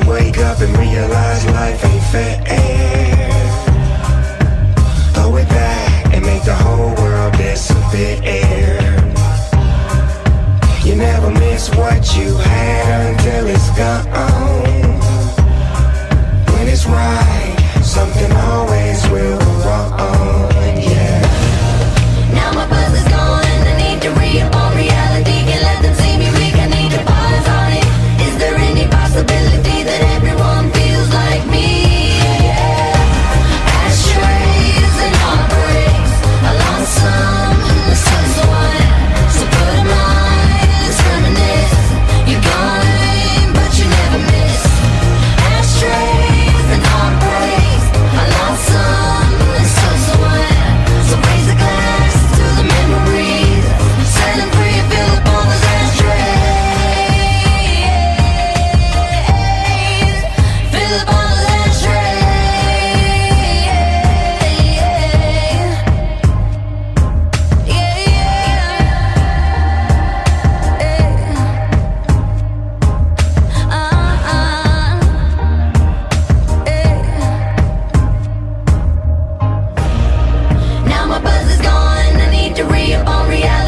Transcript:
you wake up and realize life ain't fair. Throw it back and make the whole world disappear. You never miss what you had until it's gone. When it's right victory upon reality.